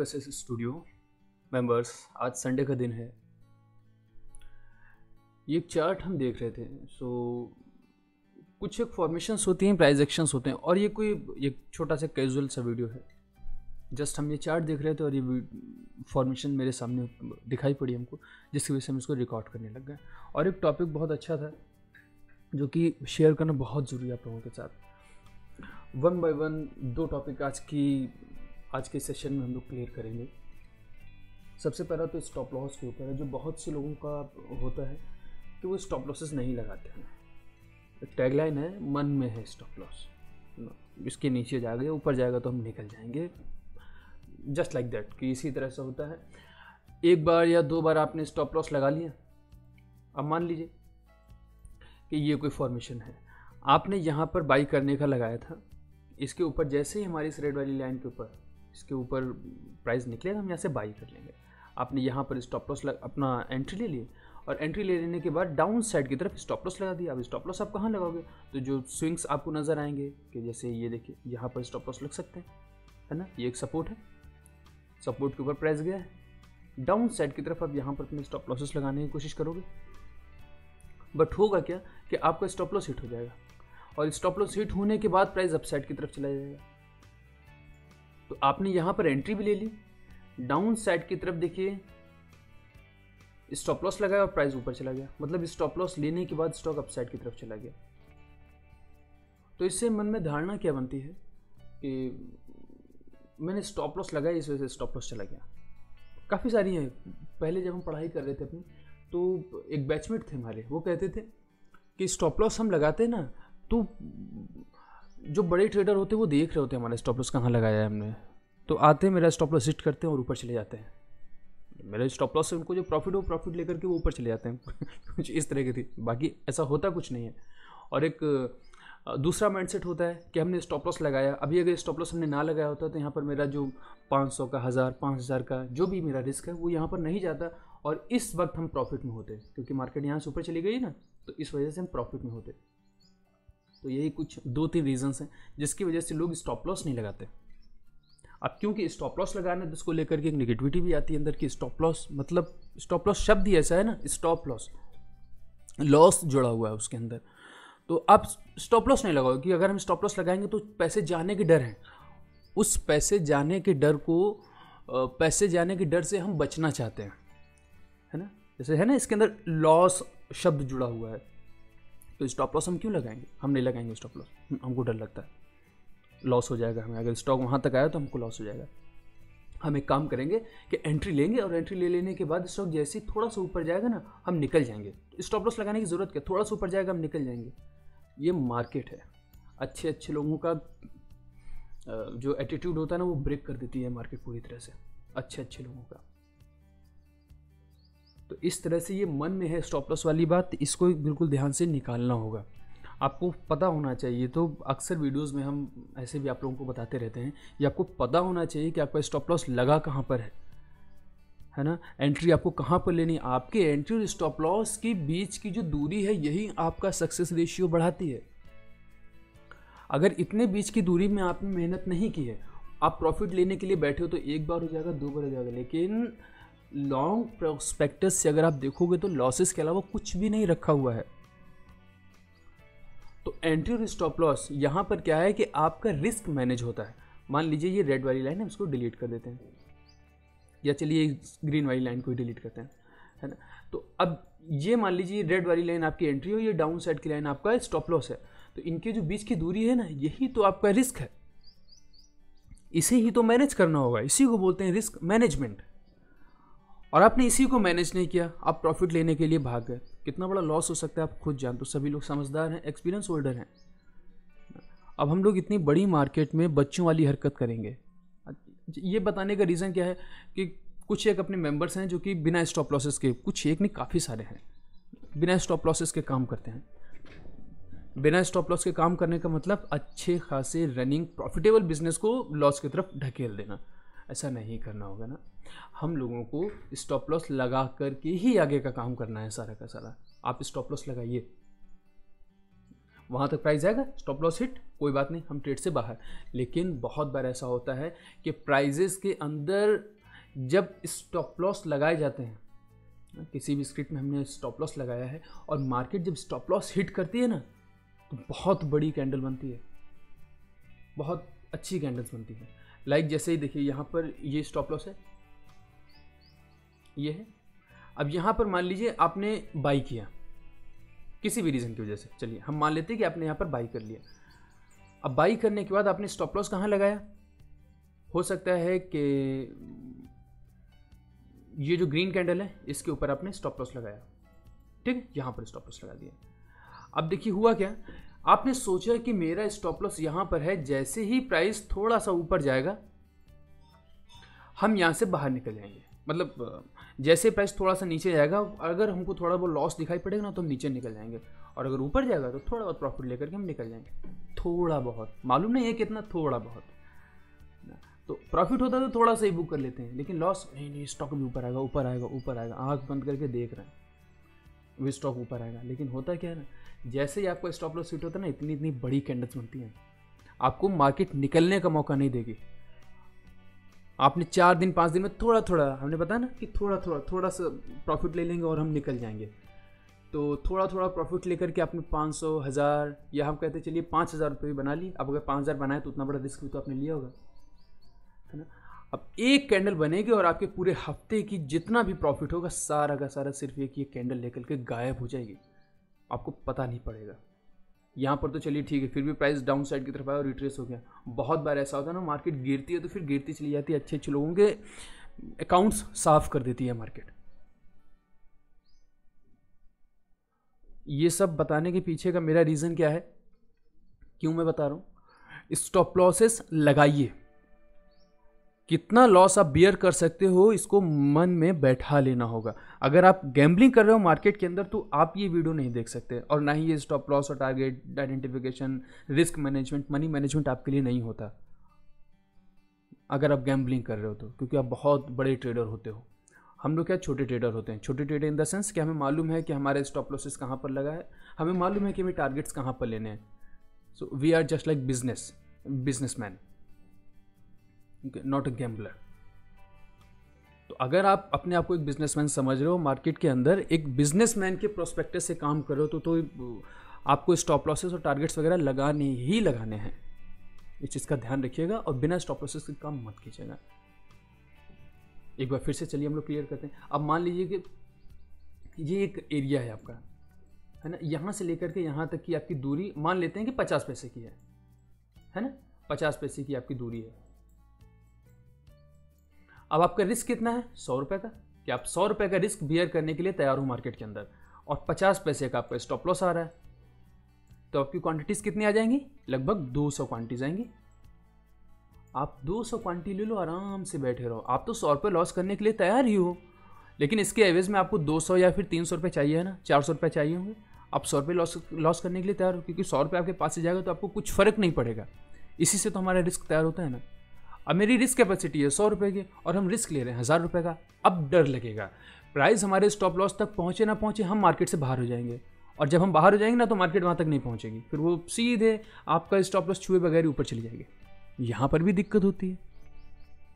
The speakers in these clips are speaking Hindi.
To S S studio members, आज संडे का दिन है। ये एक चार्ट हम देख रहे थे सो कुछ एक फॉर्मेशंस होती हैं प्राइज एक्शंस होते हैं, और ये कोई एक छोटा सा कैजुअल सा वीडियो है। जस्ट हम ये चार्ट देख रहे थे और ये फॉर्मेशन मेरे सामने दिखाई पड़ी हमको, जिसकी वजह से हम इसको रिकॉर्ड करने लग गए और एक टॉपिक बहुत अच्छा था, जो कि शेयर करना बहुत ज़रूरी है आप लोगों के साथ। वन बाय वन दो टॉपिक आज की आज के सेशन में हम लोग क्लियर करेंगे। सबसे पहला तो स्टॉप लॉस के ऊपर है, जो बहुत से लोगों का होता है कि वो स्टॉप लॉसेस नहीं लगाते हैं। टैगलाइन है, मन में है स्टॉप लॉस इसके नीचे जाएगा, ऊपर जाएगा तो हम निकल जाएँगे। जस्ट लाइक दैट कि इसी तरह से होता है। एक बार या दो बार आपने स्टॉप लॉस लगा लिया, अब मान लीजिए कि ये कोई फॉर्मेशन है। आपने यहाँ पर बाई करने का लगाया था, इसके ऊपर जैसे ही हमारी इस रेड वाली लाइन के ऊपर इसके ऊपर प्राइस निकलेगा, हम यहाँ से बाई कर लेंगे। आपने यहाँ पर स्टॉप लॉस अपना एंट्री ले ली और एंट्री ले लेने के बाद डाउन साइड की तरफ़ स्टॉप लॉस लगा दिया। अब स्टॉप लॉस आप कहाँ लगाओगे? तो जो स्विंग्स आपको नज़र आएँगे कि जैसे ये देखिए, यहाँ पर स्टॉप लॉस लग सकते हैं, है ना? ये एक सपोर्ट है। सपोर्ट के ऊपर प्राइस गया है। डाउन साइड की तरफ़ आप यहाँ पर अपने स्टॉप लॉसेस लगाने की कोशिश करोगे। बट होगा क्या कि आपका स्टॉप लॉस हिट हो जाएगा। और स्टॉप लॉस हिट होने के बाद प्राइस अपसाइड की तरफ़ चला जाएगा। तो आपने यहाँ पर एंट्री भी ले ली। डाउन साइड की तरफ़ देखिए। स्टॉप लॉस लगाया और प्राइस ऊपर चला गया। मतलब स्टॉप लॉस लेने के बाद स्टॉक अपसाइड की तरफ़ चला गया। तो इससे मन में धारणा क्या बनती है कि मैंने स्टॉप लॉस लगाया, इस वजह से स्टॉप लॉस चला गया। काफ़ी सारी हैं। पहले जब हम पढ़ाई कर रहे थे अपनी तो एक बैचमेट थे हमारे, वो कहते थे कि स्टॉप लॉस हम लगाते ना तो जो बड़े ट्रेडर होते हैं, वो देख रहे होते हैं हमारा स्टॉप लॉस कहाँ लगाया है हमने। तो आते हैं, मेरा स्टॉप लॉस हिट करते हैं और ऊपर चले जाते हैं। मेरे स्टॉप लॉस से उनको जो प्रॉफिट हो प्रॉफिट लेकर के वो ऊपर चले जाते हैं। कुछ इस तरह की थी। बाकी ऐसा होता कुछ नहीं है। और एक दूसरा माइंडसेट होता है कि हमने स्टॉप लॉस लगाया। अभी अगर स्टॉप लॉस हमने ना लगाया होता तो यहाँ पर मेरा जो 500 का, हज़ार, पाँच हज़ार का जो भी मेरा रिस्क है, वो यहाँ पर नहीं जाता। और इस वक्त हम प्रॉफिट में होते क्योंकि मार्केट यहाँ से ऊपर चली गई ना तो इस वजह से हम प्रॉफिट में होते तो यही कुछ दो तीन रीजंस हैं, जिसकी वजह से लोग स्टॉप लॉस नहीं लगाते। अब क्योंकि स्टॉप लॉस लगाने तो उसको लेकर के एक निगेटिविटी भी आती है अंदर की स्टॉप लॉस मतलब स्टॉप लॉस शब्द ही ऐसा है ना स्टॉप लॉस लॉस जुड़ा हुआ है उसके अंदर। तो आप स्टॉप लॉस नहीं लगाओ, कि अगर हम स्टॉप लॉस लगाएँगे तो पैसे जाने के डर हैं। उस पैसे जाने के डर को पैसे जाने के डर से हम बचना चाहते हैं। है ना? जैसे है ना, इसके अंदर लॉस शब्द जुड़ा हुआ है। तो स्टॉप लॉस हम क्यों लगाएँगे? हम नहीं लगाएँगे स्टॉप लॉस हमको डर लगता है। लॉस हो जाएगा हमें। अगर स्टॉक वहाँ तक आया तो हमको लॉस हो जाएगा। हम एक काम करेंगे कि एंट्री लेंगे और एंट्री ले लेने के बाद स्टॉक जैसे ही थोड़ा सा ऊपर जाएगा ना, हम निकल जाएँगे। स्टॉप लॉस लगाने की ज़रूरत क्या? थोड़ा सा ऊपर जाएगा, हम निकल जाएँगे। ये मार्केट है। अच्छे अच्छे लोगों का जो एटीट्यूड होता है ना, वो ब्रेक कर देती है मार्केट पूरी तरह से। अच्छे अच्छे लोगों का। तो इस तरह से ये मन में है स्टॉप लॉस वाली बात इसको बिल्कुल ध्यान से निकालना होगा। आपको पता होना चाहिए तो अक्सर वीडियोस में हम ऐसे भी आप लोगों को बताते रहते हैं ये आपको पता होना चाहिए कि आपका स्टॉप लॉस लगा कहाँ पर है। है ना? एंट्री आपको कहाँ पर लेनी आपके एंट्री और स्टॉप लॉस के बीच की जो दूरी है, यही आपका सक्सेस रेशियो बढ़ाती है। अगर इतने बीच की दूरी में आपने मेहनत नहीं की है, आप प्रॉफिट लेने के लिए बैठे हो तो एक बार हो जाएगा, दो बार हो जाएगा, लेकिन लॉन्ग प्रोस्पेक्टस से अगर आप देखोगे तो लॉसेस के अलावा कुछ भी नहीं रखा हुआ है। तो एंट्री और स्टॉप लॉस यहाँ पर क्या है कि आपका रिस्क मैनेज होता है। मान लीजिए ये रेड वाली लाइन है, उसको डिलीट कर देते हैं। या चलिए ग्रीन वाली लाइन को डिलीट करते हैं, है ना? तो अब ये मान लीजिए रेड वाली लाइन आपकी एंट्री हो ये डाउन साइड की लाइन आपका स्टॉप लॉस है। तो इनके जो बीच की दूरी है ना, यही तो आपका रिस्क है। इसे ही तो मैनेज करना होगा, इसी को बोलते हैं रिस्क मैनेजमेंट और आपने इसी को मैनेज नहीं किया, आप प्रॉफिट लेने के लिए भाग गए। कितना बड़ा लॉस हो सकता है, आप खुद जान तो। सभी लोग समझदार हैं एक्सपीरियंस होल्डर हैं। अब हम लोग इतनी बड़ी मार्केट में बच्चों वाली हरकत करेंगे। ये बताने का रीज़न क्या है कि कुछ एक अपने मेंबर्स हैं जो कि बिना स्टॉप लॉसेस के, कुछ एक नहीं, काफ़ी सारे हैं। बिना स्टॉप लॉसेस के काम करते हैं। बिना स्टॉप लॉस के काम करने का मतलब अच्छे खासे रनिंग प्रॉफिटेबल बिज़नेस को लॉस की तरफ़ ढकेल देना। ऐसा नहीं करना होगा ना। हम लोगों को स्टॉप लॉस लगा करके ही आगे का काम करना है सारा का सारा। आप स्टॉप लॉस लगाइए। वहाँ तक प्राइस जाएगा स्टॉप लॉस हिट कोई बात नहीं, हम ट्रेड से बाहर। लेकिन बहुत बार ऐसा होता है कि प्राइजेस के अंदर जब स्टॉप लॉस लगाए जाते हैं किसी भी स्क्रिप्ट में हमने स्टॉप लॉस लगाया है और मार्केट जब स्टॉप लॉस हिट करती है ना तो बहुत बड़ी कैंडल बनती है। बहुत अच्छी कैंडल्स बनती है। लाइक जैसे ही देखिए, यहाँ पर ये स्टॉप लॉस है। ये है। अब यहाँ पर मान लीजिए आपने बाई किया। किसी भी रीज़न की वजह से। चलिए, हम मान लेते हैं कि आपने यहाँ पर बाई कर लिया। अब बाई करने के बाद आपने स्टॉप लॉस कहाँ लगाया? हो सकता है कि ये जो ग्रीन कैंडल है, इसके ऊपर आपने स्टॉप लॉस लगाया। ठीक? यहाँ पर स्टॉप लॉस लगा दिया। अब देखिए, हुआ क्या? आपने सोचा कि मेरा स्टॉप लॉस यहाँ पर है, जैसे ही प्राइस थोड़ा सा ऊपर जाएगा, हम यहाँ से बाहर निकल जाएँगे। मतलब जैसे प्राइस थोड़ा सा नीचे जाएगा, अगर हमको थोड़ा बहुत लॉस दिखाई पड़ेगा ना तो हम नीचे निकल जाएँगे। और अगर ऊपर जाएगा तो थोड़ा बहुत प्रॉफिट लेकर के हम निकल जाएँगे। थोड़ा बहुत। मालूम नहीं है कितना, थोड़ा बहुत। तो प्रॉफिट होता है तो थोड़ा सा ही बुक कर लेते हैं, लेकिन लॉस नहीं नहीं स्टॉक भी ऊपर आएगा ऊपर आएगा ऊपर आएगा। आँख बंद करके देख रहे हैं। वो स्टॉक ऊपर आएगा। लेकिन होता क्या है ना जैसे ही आपको स्टॉप लॉस हिट होता है ना, इतनी इतनी बड़ी कैंडल्स बनती हैं। आपको मार्केट निकलने का मौका नहीं देगी। आपने चार दिन, पाँच दिन में थोड़ा थोड़ा हमने बताया ना कि थोड़ा थोड़ा थोड़ा सा प्रॉफिट ले लेंगे और हम निकल जाएँगे। तो थोड़ा थोड़ा प्रॉफिट लेकर के आपने पाँच सौ, हज़ार, या हम कहते चलिए पाँच हज़ार रुपये भी बना लिए। अब अगर पाँच हज़ार बनाए तो उतना बड़ा रिस्क भी तो आपने लिया होगा। है ना? अब एक कैंडल बनेगी और आपके पूरे हफ़्ते की जितना भी प्रॉफिट होगा, सारा का सारा सिर्फ़ एक ये कैंडल लेकर के गायब हो जाएगी। आपको पता नहीं पड़ेगा। यहाँ पर तो चलिए ठीक है, फिर भी प्राइस डाउन साइड की तरफ़ आया और रिट्रेस हो गया। बहुत बार ऐसा होता है ना मार्केट गिरती है तो फिर गिरती चली जाती है, अच्छे अच्छे लोगों के अकाउंट्स साफ़ कर देती है मार्केट ये सब बताने के पीछे का मेरा रीज़न क्या है? क्यों मैं बता रहा हूँ? स्टॉप लॉसेस लगाइए। कितना लॉस आप बियर कर सकते हो, इसको मन में बैठा लेना होगा। अगर आप गैम्बलिंग कर रहे हो मार्केट के अंदर तो आप ये वीडियो नहीं देख सकते। और ना ही ये स्टॉप लॉस और target identification risk management money management आपके लिए नहीं होता। अगर आप गैम्बलिंग कर रहे हो तो क्योंकि आप बहुत बड़े ट्रेडर होते हो। हम लोग क्या छोटे ट्रेडर होते हैं? छोटे ट्रेडर इन द सेंस कि हमें मालूम है कि हमारे स्टॉप लॉसेस कहाँ पर लगा है। हमें मालूम है कि हमें टारगेट्स कहाँ पर लेने हैं। So we are just like business businessman not a gambler तो अगर आप अपने आप को एक बिजनेसमैन समझ रहे हो मार्केट के अंदर एक बिजनेसमैन के प्रोस्पेक्टिव से काम कर रहे हो तो, तो आपको स्टॉप लॉसेस और टारगेट्स वगैरह लगाने ही लगाने हैं। इस चीज़ का ध्यान रखिएगा और बिना स्टॉप लॉसेस के काम मत कीजिएगा। एक बार फिर से चलिए हम लोग क्लियर करते हैं। अब मान लीजिए कि ये एक एरिया है आपका है ना? यहाँ से लेकर के यहाँ तक की आपकी दूरी मान लेते हैं कि पचास पैसे की है है ना? पचास पैसे की आपकी दूरी है। अब आपका रिस्क कितना है? सौ रुपये का। कि आप सौ रुपये का रिस्क बियर करने के लिए तैयार हो मार्केट के अंदर। और पचास पैसे का आपका स्टॉप लॉस आ रहा है। तो आपकी क्वांटिटीज़ कितनी आ जाएँगी? लगभग 200 क्वांटिटीज आएँगी। आप 200 क्वांटिटी ले लो, आराम से बैठे रहो। आप तो सौ रुपये लॉस करने के लिए तैयार ही हो। लेकिन इसके एवज में आपको 200 या फिर 300 रुपये चाहिए, है ना? चार सौ रुपये चाहिए होंगे। आप सौ रुपये लॉस लॉस करने के लिए तैयार हो। क्योंकि सौ रुपये आपके पास से जाएगा तो आपको कुछ फ़र्क नहीं पड़ेगा। इसी से तो हमारा रिस्क तैयार होता है ना। अब मेरी रिस्क कैपेसिटी है सौ रुपये की और हम रिस्क ले रहे हैं हज़ार रुपये का। अब डर लगेगा। प्राइस हमारे स्टॉप लॉस तक पहुँचे ना पहुँचे, हम मार्केट से बाहर हो जाएँगे। और जब हम बाहर हो जाएँगे ना तो मार्केट वहाँ तक नहीं पहुँचेगी। फिर वो सीधे आपका स्टॉप लॉस छुए बगैर ऊपर चली जाएगी। यहाँ पर भी दिक्कत होती है।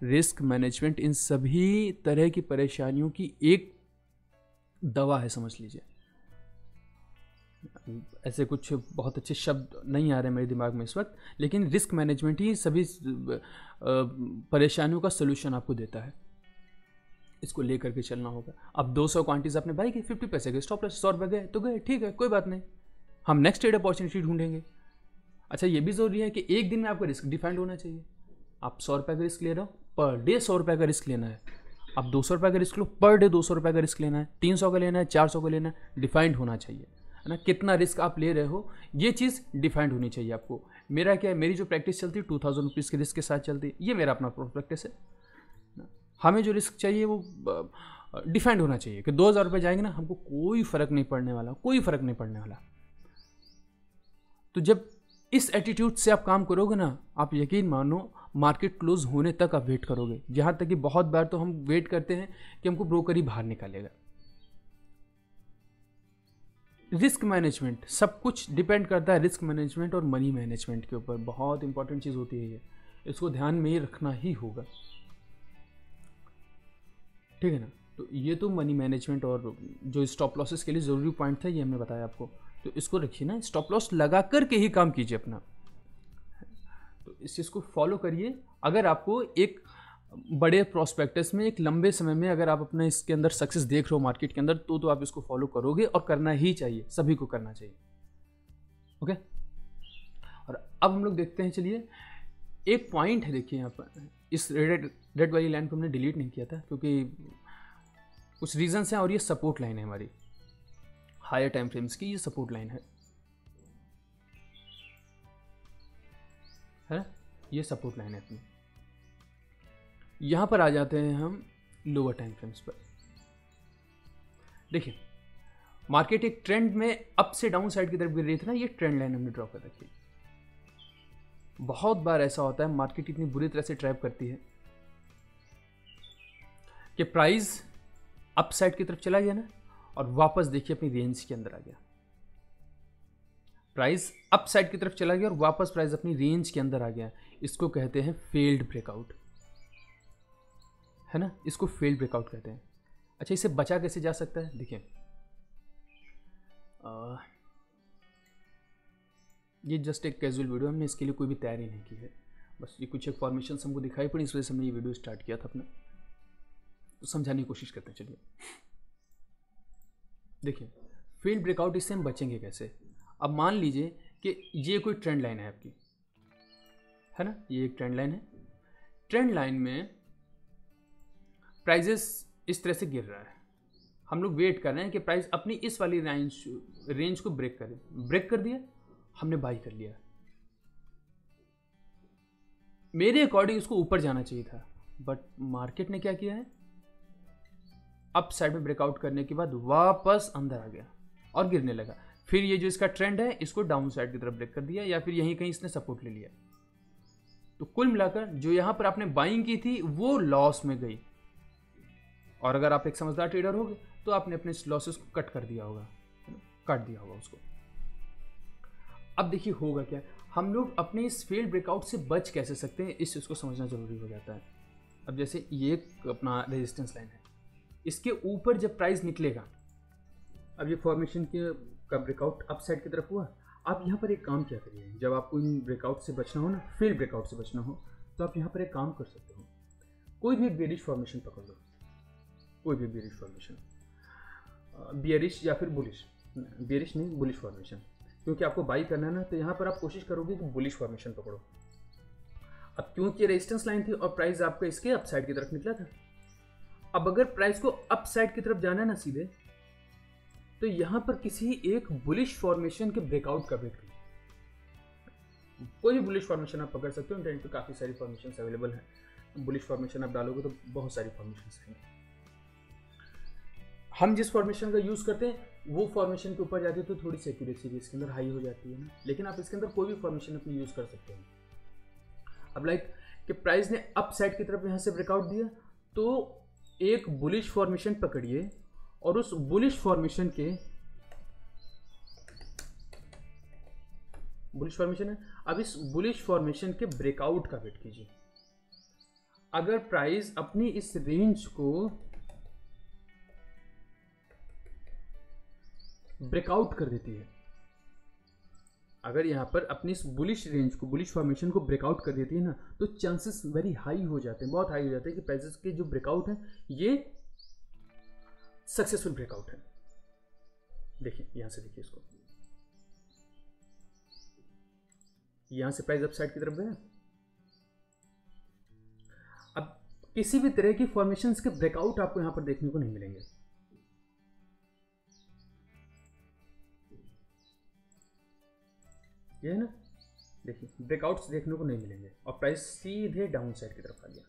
रिस्क मैनेजमेंट इन सभी तरह की परेशानियों की एक दवा है, समझ लीजिए। ऐसे कुछ बहुत अच्छे शब्द नहीं आ रहे मेरे दिमाग में इस वक्त, लेकिन रिस्क मैनेजमेंट ही सभी परेशानियों का सोल्यूशन आपको देता है। इसको लेकर के चलना होगा। अब 200 सौ क्वांटिटीज आपने बाई की फिफ्टी पैसे गए स्टॉप लॉस सौ रुपये गए तो गए, ठीक है, कोई बात नहीं। हम नेक्स्ट ट्रेड अपॉर्चुनिटी ढूंढेंगे। अच्छा ये भी ज़रूरी है कि एक दिन में आपका रिस्क डिफाइंड होना चाहिए। आप सौ रुपये का रिस्क ले रहे हो पर डे सौ रुपये का रिस्क लेना है। आप दो सौ रुपये का रिस्क लो पर डे दो सौ रुपये का रिस्क लेना है, तीन सौ का लेना है, चार सौ का लेना है डिफाइंड होना चाहिए। है ना, कितना रिस्क आप ले रहे हो, ये चीज़ डिफाइंड होनी चाहिए आपको। मेरा क्या है, मेरी जो प्रैक्टिस चलती है टू थाउज़ेंड रुपीज़ के रिस्क के साथ चलती है, ये मेरा अपना प्रैक्टिस है। हमें जो रिस्क चाहिए वो डिफाइंड होना चाहिए कि दो हज़ार रुपये जाएँगे ना, हमको कोई फ़र्क नहीं पड़ने वाला, कोई फ़र्क नहीं पड़ने वाला। तो जब इस एटीट्यूड से आप काम करोगे ना, आप यकीन मानो मार्केट क्लोज होने तक आप वेट करोगे। जहाँ तक कि बहुत बार तो हम वेट करते हैं कि हमको ब्रोकर ही बाहर निकालेगा। रिस्क मैनेजमेंट सब कुछ डिपेंड करता है रिस्क मैनेजमेंट और मनी मैनेजमेंट के ऊपर। बहुत इंपॉर्टेंट चीज़ होती है ये। इसको ध्यान में ही रखना ही होगा। ठीक है ना? तो ये तो मनी मैनेजमेंट और जो स्टॉप लॉसेस के लिए ज़रूरी पॉइंट था, ये हमने बताया आपको। तो इसको रखिए ना स्टॉप लॉस लगा करके ही काम कीजिए अपना। तो इस चीज़ को फॉलो करिए। अगर आपको एक बड़े प्रोस्पेक्टस में, एक लंबे समय में अगर आप अपना इसके अंदर सक्सेस देख रहे हो मार्केट के अंदर तो तो आप इसको फॉलो करोगे और करना ही चाहिए, सभी को करना चाहिए। ओके और अब हम लोग देखते हैं, चलिए। एक पॉइंट है, देखिए यहाँ पर। इस रेड रेड वाली लाइन को हमने डिलीट नहीं किया था, क्योंकि कुछ रीजंस हैं और ये सपोर्ट लाइन है हमारी। हायर टाइम फ्रेम्स की ये सपोर्ट लाइन है। है ये सपोर्ट लाइन है अपनी। यहाँ पर आ जाते हैं हम लोअर टाइम फ्रेम्स पर। देखिए मार्केट एक ट्रेंड में अप से डाउन साइड की तरफ़ गिर रही थी ना, ये ट्रेंड लाइन हमने ड्रॉ कर रखी बहुत बार ऐसा होता है मार्केट इतनी बुरी तरह से ट्रैप करती है कि प्राइस अप साइड की तरफ़ चला गया ना, और वापस देखिए अपनी रेंज के अंदर आ गया। प्राइस अप साइड की तरफ़ चला गया और वापस प्राइस अपनी रेंज के अंदर आ गया। इसको कहते हैं फेल्ड ब्रेकआउट है ना? इसको फेल्ड ब्रेकआउट कहते हैं। अच्छा इसे बचा कैसे जा सकता है? देखिए। ये जस्ट एक कैजुअल वीडियो हमने इसके लिए कोई भी तैयारी नहीं की है। बस ये कुछ एक फॉर्मेशन हमको दिखाई पड़ी, इस वजह से हमने ये वीडियो स्टार्ट किया था अपना। तो समझाने की कोशिश करते हैं, चलिए। देखिए फ़ील्ड ब्रेकआउट इससे हम बचेंगे कैसे? अब मान लीजिए कि ये कोई ट्रेंड लाइन है आपकी। है ना? ये एक ट्रेंड लाइन है। ट्रेंड लाइन में प्राइजेस इस तरह से गिर रहा है। हम लोग वेट कर रहे हैं कि प्राइस अपनी इस वाली रेंज रेंज को ब्रेक करे। ब्रेक कर दिया, हमने बाई कर लिया। मेरे अकॉर्डिंग इसको ऊपर जाना चाहिए था बट मार्केट ने क्या किया है? अप साइड में ब्रेकआउट करने के बाद वापस अंदर आ गया और गिरने लगा। फिर ये जो इसका ट्रेंड है, इसको डाउन साइड की तरफ़ ब्रेक कर दिया या फिर यहीं कहीं इसने सपोर्ट ले लिया। तो कुल मिलाकर जो यहाँ पर आपने बाइंग की थी, वो लॉस में गई। और अगर आप एक समझदार ट्रेडर होगे तो आपने अपने लॉसेस को कट कर दिया होगा काट दिया होगा उसको। अब देखिए होगा क्या? हम लोग अपने इस फेल्ड ब्रेकआउट से बच कैसे सकते हैं? इस चीज़ को समझना ज़रूरी हो जाता है। अब जैसे ये अपना रेजिस्टेंस लाइन है। इसके ऊपर जब प्राइस निकलेगा, अब ये फॉर्मेशन के का ब्रेकआउट अप साइड की तरफ़ हुआ। आप यहाँ पर एक काम क्या करिए? जब आपको इन ब्रेकआउट से बचना हो ना फेल ब्रेकआउट से बचना हो तो आप यहाँ पर एक काम कर सकते हो। कोई भी बेरिश फॉर्मेशन पकड़ लो। कोई भी बेरिश फॉर्मेशन बियरिश या फिर बुलिश बियरिश नहीं बुलिश फॉर्मेशन क्योंकि आपको बाई करना है ना तो यहाँ पर आप कोशिश करोगे कि बुलिश फॉर्मेशन पकड़ो। अब क्योंकि रेजिस्टेंस लाइन थी और प्राइस आपका इसके अप साइड की तरफ़ निकला था। अब अगर प्राइस को अप साइड की तरफ़ जाना है ना सीधे तो यहाँ पर किसी एक बुलिश फॉर्मेशन के ब्रेकआउट का वेट करिए कोई भी बुलिश फॉर्मेशन आप पकड़ सकते हो इंटरनेट पे काफ़ी सारी फॉर्मेशन अवेलेबल हैं। बुलिश फॉर्मेशन आप डालोगे तो बहुत सारी फॉर्मेशन हैं। हम जिस फॉर्मेशन का यूज़ करते हैं, वो फॉर्मेशन के ऊपर जाती है तो थोड़ी सी एक्यूरेसी भी इसके अंदर हाई हो जाती है ना। लेकिन आप इसके अंदर कोई भी फॉर्मेशन अपनी यूज़ कर सकते हैं। अब लाइक कि प्राइस ने अप साइड की तरफ़ यहाँ से ब्रेकआउट दिया तो एक बुलिश फॉर्मेशन पकड़िए और उस बुलिश फॉर्मेशन के बुलिश फॉर्मेशन है, अब इस बुलिश फॉर्मेशन के ब्रेकआउट का वेट कीजिए। अगर प्राइस अपनी इस रेंज को ब्रेकआउट कर देती है। अगर यहाँ पर अपनी इस बुलिश रेंज को बुलिश फॉर्मेशन को ब्रेकआउट कर देती है ना तो चांसेस वेरी हाई हो जाते हैं, बहुत हाई हो जाते हैं कि प्राइसेस के जो ब्रेकआउट है, ये सक्सेसफुल ब्रेकआउट है। देखिए, यहाँ से देखिए इसको। यहाँ से प्राइस अपसाइड की तरफ़ गया। अब किसी भी तरह की फॉर्मेशन के ब्रेकआउट आपको यहाँ पर देखने को नहीं मिलेंगे। ये है ना? देखिए ब्रेकआउट्स देखने को नहीं मिलेंगे। और प्राइस सीधे डाउन साइड की तरफ़ आ गया।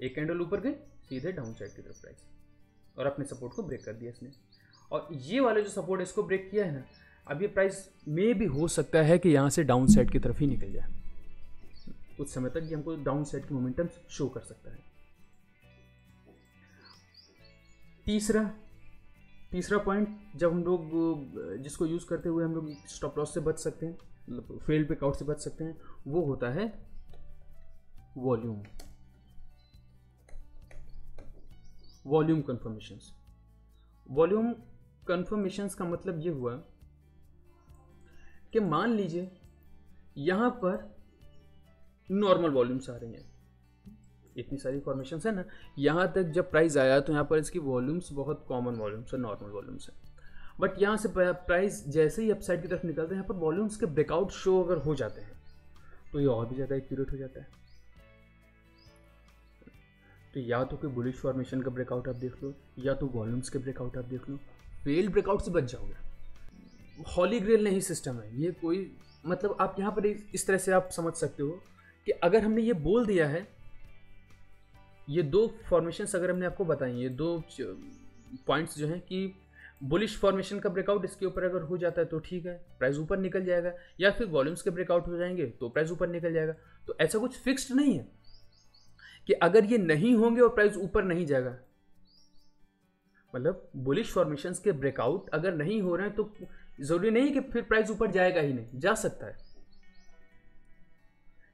एक कैंडल ऊपर गए सीधे डाउन साइड की तरफ़ प्राइस और अपने सपोर्ट को ब्रेक कर दिया इसने। और ये वाले जो सपोर्ट इसको ब्रेक किया है ना, अब ये प्राइस में भी हो सकता है कि यहाँ से डाउन साइड की तरफ़ ही निकल जाए। कुछ समय तक ये हमको डाउन साइड की मोमेंटम शो कर सकता है। तीसरा तीसरा पॉइंट जब हम लोग, जिसको यूज़ करते हुए हम लोग स्टॉप लॉस से बच सकते हैं। मतलब फेल ब्रेकआउट से बच सकते हैं। वो होता है volume. Volume confirmations. Volume confirmations का मतलब ये हुआ कि मान लीजिए यहाँ पर नॉर्मल वॉल्यूम्स आ रही हैं। इतनी सारी फॉर्मेशन है ना। यहाँ तक जब प्राइस आया तो यहाँ पर इसकी वॉल्यूम्स बहुत कॉमन वॉल्यूम्स है नॉर्मल वॉल्यूम्स है। बट यहाँ से प्राइस जैसे ही अपसाइड की तरफ़ निकलते हैं, यहाँ पर वॉल्यूम्स के ब्रेकआउट शो अगर हो जाते हैं तो ये और भी ज़्यादा एक्यूरेट हो जाता है। तो या तो कोई बुलिश फॉर्मेशन का ब्रेकआउट आप देख लो, या तो वॉल्यूम्स के ब्रेकआउट आप देख लो। फेल ब्रेकआउट से बच जाओगे। हॉली ग्रेल नहीं सिस्टम है। ये कोई मतलब आप यहाँ पर इस तरह से आप समझ सकते हो कि अगर हमने ये बोल दिया है, ये दो फॉर्मेशन अगर हमने आपको बताई ये दो पॉइंट्स जो हैं कि बुलिश फॉर्मेशन का ब्रेकआउट इसके ऊपर अगर हो जाता है तो ठीक है प्राइस ऊपर निकल जाएगा, या फिर वॉल्यूम्स के ब्रेकआउट हो जाएँगे तो प्राइस ऊपर निकल जाएगा। तो ऐसा कुछ फिक्स्ड नहीं है कि अगर ये नहीं होंगे और प्राइस ऊपर नहीं जाएगा। मतलब बुलिश फॉर्मेशन के ब्रेकआउट अगर नहीं हो रहे हैं तो ज़रूरी नहीं कि फिर प्राइस ऊपर जाएगा ही नहीं, जा सकता है।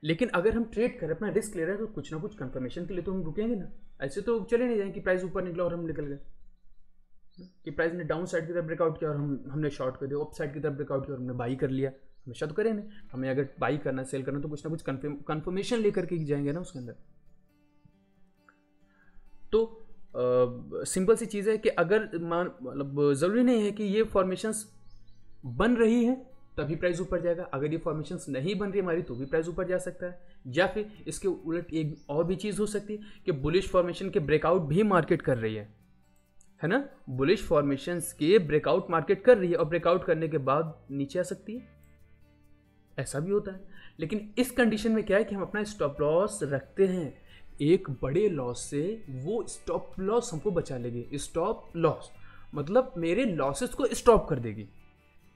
लेकिन अगर हम ट्रेड करें, अपना रिस्क ले रहे हैं तो कुछ ना कुछ कंफर्मेशन के लिए तो हम रुकेंगे ना। ऐसे तो चले नहीं जाएँगे कि प्राइस ऊपर निकला और हम निकल गए। कि प्राइस ने डाउन साइड की तरफ़ ब्रेकआउट किया और हम, हमने शॉर्ट कर दिया अप साइड की तरफ़ ब्रेकआउट किया और हमने बाई कर लिया। हमेशा तो करें नहीं। हमें अगर बाई करना सेल करना तो कुछ ना कुछ कंफर्मेशन लेकर के जाएँगे ना उसके अंदर। तो सिंपल सी चीज़ है कि अगर मान मतलब ज़रूरी नहीं है कि ये फॉर्मेशंस बन रही है, तभी प्राइस ऊपर जाएगा। अगर ये फॉर्मेशन नहीं बन रही हमारी तो भी प्राइस ऊपर जा सकता है। या फिर इसके उलट एक और भी चीज़ हो सकती है कि बुलिश फॉर्मेशन के ब्रेकआउट भी मार्केट कर रही है। है ना? बुलिश फॉर्मेशन के ब्रेकआउट मार्केट कर रही है और ब्रेकआउट करने के बाद नीचे आ सकती है। ऐसा भी होता है। लेकिन इस कंडीशन में क्या है कि हम अपना स्टॉप लॉस रखते हैं। एक बड़े लॉस से वो स्टॉप लॉस हमको बचा लेगी। स्टॉप लॉस मतलब मेरे लॉसेस को स्टॉप कर देगी।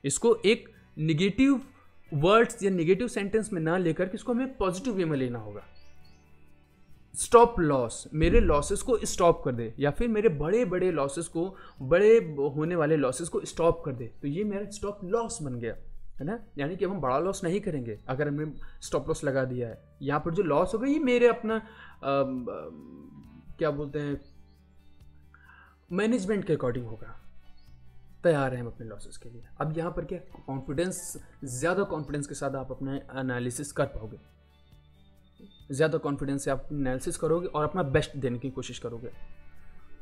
इसको एक निगेटिव वर्ड्स या निगेटिव सेंटेंस में ना लेकर के इसको हमें पॉजिटिव वे में लेना होगा। स्टॉप लॉस मेरे लॉसेस को स्टॉप कर दे या फिर मेरे बड़े बड़े लॉसेस को बड़े होने वाले लॉसेस को स्टॉप कर दे। तो ये मेरा स्टॉप लॉस बन गया है ना? यानी कि हम बड़ा लॉस नहीं करेंगे अगर हमने स्टॉप लॉस लगा दिया है। यहाँ पर जो लॉस होगा ये मेरे अपना आ, आ, क्या बोलते हैं मैनेजमेंट के अकॉर्डिंग होगा तैयार हैं हम अपने लॉसेस के लिए। अब यहाँ पर क्या कॉन्फिडेंस ज़्यादा कॉन्फिडेंस के साथ आप अपना एनालिसिस कर पाओगे। ज़्यादा कॉन्फिडेंस से आप एनालिसिस करोगे और अपना बेस्ट देने की कोशिश करोगे।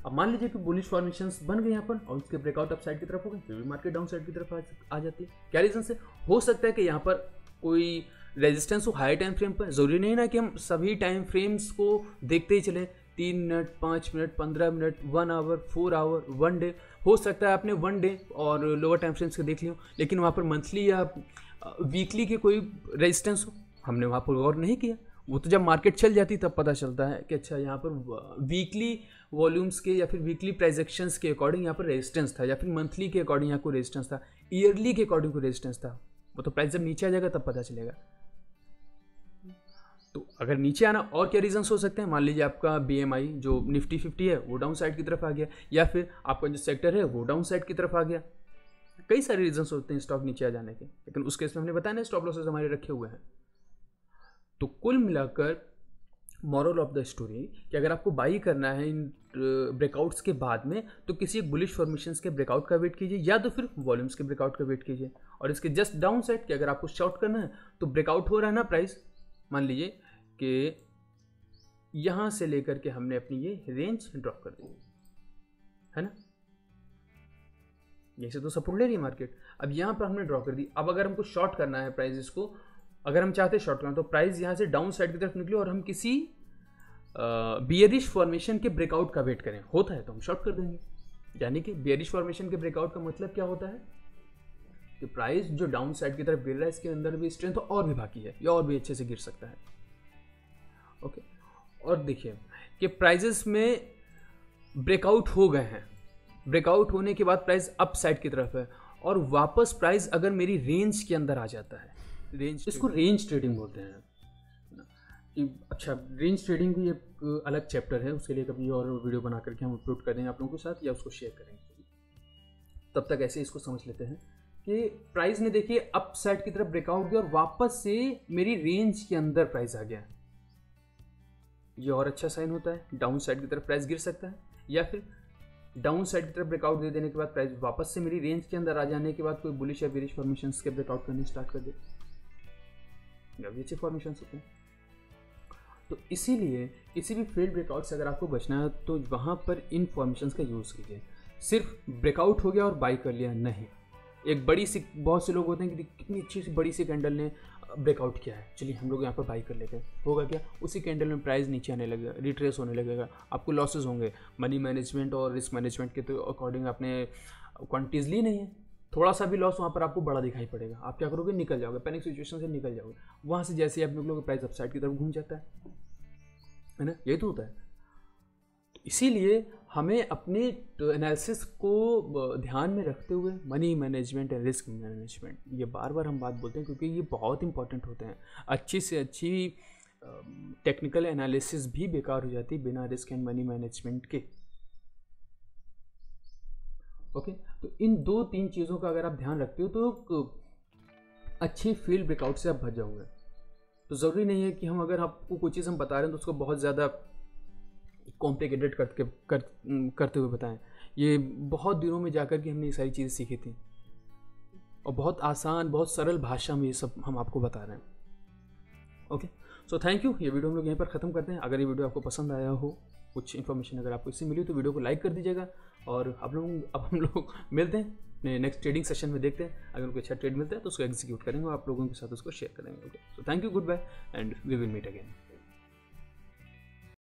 अब मान लीजिए कि बुलिश फॉर्मेशन बन गए यहाँ पर और उसके ब्रेकआउट अप साइड की तरफ़ हो गए फिर भी मार्केट डाउन साइड की तरफ़ आ, आ जाती है। क्या रीज़न से? हो सकता है कि यहाँ पर कोई रेजिस्टेंस हो हाई टाइम फ्रेम पर। ज़रूरी नहीं ना कि हम सभी टाइम फ्रेम्स को देखते ही चलें। तीन मिनट पाँच मिनट पंद्रह minute one hour four hour one day हो सकता है आपने वन डे और लोअर टाइम फ्रेम्स के देख लियो लेकिन वहाँ पर मंथली या वीकली के कोई रेजिस्टेंस हो हमने वहाँ पर गौर नहीं किया। वो तो जब मार्केट चल जाती तब पता चलता है कि अच्छा यहाँ पर वीकली वॉल्यूम्स के या फिर वीकली प्राइजेक्शंस के अकॉर्डिंग यहाँ पर रेजिस्टेंस था या फिर मंथली के अकॉर्डिंग यहाँ को रेजिस्टेंस था ईयरली के अकॉर्डिंग को रेजिस्टेंस था। वो तो प्राइस जब नीचे आ जाएगा तब पता चलेगा। तो अगर नीचे आना और क्या रीजंस हो सकते हैं? मान लीजिए आपका बीएमआई जो निफ्टी फिफ्टी है, वो डाउन साइड की तरफ़ आ गया। या फिर आपका जो सेक्टर है, वो डाउन साइड की तरफ़ आ गया। कई सारे रीजंस होते हैं स्टॉक नीचे आ जाने के, लेकिन उस केस में हमने बताया ना स्टॉप लॉसेज हमारे रखे हुए हैं। तो कुल मिलाकर मॉरल ऑफ़ द स्टोरी कि अगर आपको बाई करना है इन ब्रेकआउट्स के बाद में तो किसी बुलिश फॉर्मेशन के ब्रेकआउट का वेट कीजिए, या तो फिर वॉल्यूम्स के ब्रेकआउट का वेट कीजिए। और इसके जस्ट डाउन साइड कि अगर आपको शॉर्ट करना है तो ब्रेकआउट हो रहा है ना प्राइस मान लीजिए कि यहाँ से लेकर के हमने अपनी ये रेंज ड्रॉप कर दी। है ना? यहीं से तो सपोर्ट ले रही है मार्केट अब यहाँ पर हमने ड्रॉ कर दी। अब अगर हमको शॉर्ट करना है प्राइस को अगर हम चाहते शॉर्ट करना तो प्राइस यहाँ से डाउन साइड की तरफ़ निकले और हम किसी बियरिश फॉर्मेशन के ब्रेकआउट का वेट करें। होता है तो हम शॉर्ट कर देंगे। यानी कि बियरिश फॉर्मेशन के ब्रेकआउट का मतलब क्या होता है? कि प्राइस जो डाउन साइड की तरफ़ गिर रहा है, इसके अंदर भी स्ट्रेंथ और भी बाकी है, या और भी अच्छे से गिर सकता है। ओके और देखिए कि प्राइजेस में ब्रेकआउट हो गए हैं। ब्रेकआउट होने के बाद प्राइस अप साइड की तरफ़ है। और वापस प्राइस अगर मेरी रेंज के अंदर आ जाता है रेंज इसको रेंज ट्रेडिंग बोलते हैं। अच्छा रेंज ट्रेडिंग भी एक अलग चैप्टर है उसके लिए कभी और वीडियो बना करके हम अपलोड करेंगे आप लोगों के साथ या उसको शेयर करेंगे तब तक ऐसे इसको समझ लेते हैं कि प्राइस ने देखिए अप साइड की तरफ़ ब्रेकआउट दिया और वापस से मेरी रेंज के अंदर प्राइस आ गया। ये और अच्छा साइन होता है डाउन साइड की तरफ़ प्राइस गिर सकता है या फिर डाउन साइड की तरफ़ ब्रेकआउट दे देने के बाद प्राइस वापस से मेरी रेंज के अंदर आ जाने के बाद कोई बुलिश या बिरिश फॉर्मेशन के ब्रेकआउट करने स्टार्ट कर दे। या अच्छे फॉर्मेशन होते हैं। तो इसीलिए, किसी भी फ़ील्ड ब्रेकआउट से अगर आपको बचना है तो वहाँ पर इन फॉर्मेशन का यूज़ कीजिए। सिर्फ़ ब्रेकआउट हो गया और बाई कर लिया, नहीं। एक बड़ी सी, बहुत से लोग होते हैं कि कितनी अच्छी सी बड़ी सी कैंडल ने ब्रेकआउट किया है। चलिए, हम लोग यहाँ पर बाई कर लेते हैं। होगा क्या? उसी कैंडल में प्राइस नीचे आने लगेगा रिट्रेस होने लगेगा। आपको लॉसेज होंगे। मनी मैनेजमेंट और रिस्क मैनेजमेंट के तो अकॉर्डिंग आपने क्वांटिटीज़ ली नहीं है। थोड़ा सा भी लॉस वहाँ पर आपको बड़ा दिखाई पड़ेगा। आप क्या करोगे? निकल जाओगे। पैनिक सिचुएशन से निकल जाओगे। वहाँ से जैसे आप निकलोगे प्राइस अपसाइड की तरफ़ घूम जाता है। है ना? यही तो होता है। तो इसीलिए हमें अपने एनालिसिस को ध्यान में रखते हुए money management and risk management ये बार बार हम बात बोलते हैं क्योंकि ये बहुत इंपॉर्टेंट होते हैं। अच्छी से अच्छी टेक्निकल एनालिसिस भी बेकार हो जाती है बिना रिस्क एंड मनी मैनेजमेंट के। ओके तो इन दो तीन चीज़ों का अगर आप ध्यान रखते हो तो अच्छी फ़ील्ड ब्रेकआउट से आप बच जाओगे। तो ज़रूरी नहीं है कि हम अगर आपको कोई चीज़ हम बता रहे हैं तो उसको बहुत ज़्यादा कॉम्प्लिकेटेड करके कर, करते हुए बताएँ। ये बहुत दिनों में जाकर के हमने ये सारी चीज़ें सीखी थी। और बहुत आसान बहुत सरल भाषा में ये सब हम आपको बता रहे हैं। ओके सो थैंक यू ये वीडियो हम लोग यहीं पर ख़त्म करते हैं। अगर ये वीडियो आपको पसंद आया हो कुछ इन्फॉर्मेशन अगर आपको इससे मिली तो वीडियो को लाइक कर दीजिएगा। और आप लोग, अब हम लोग मिलते हैं नेक्स्ट ट्रेडिंग सेशन में देखते हैं। अगर उनको अच्छा ट्रेड मिलता है तो उसको एग्जीक्यूट करेंगे और आप लोगों के साथ उसको शेयर करेंगे okay so thank you goodbye and we will meet again